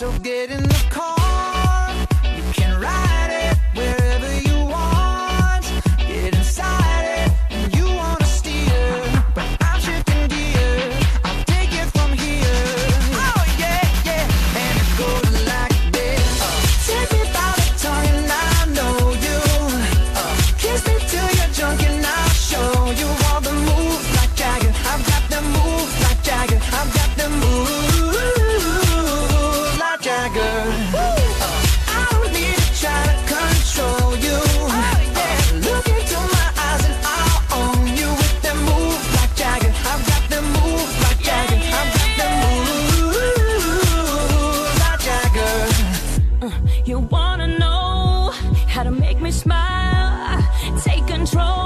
So get in the car. Smile? Take control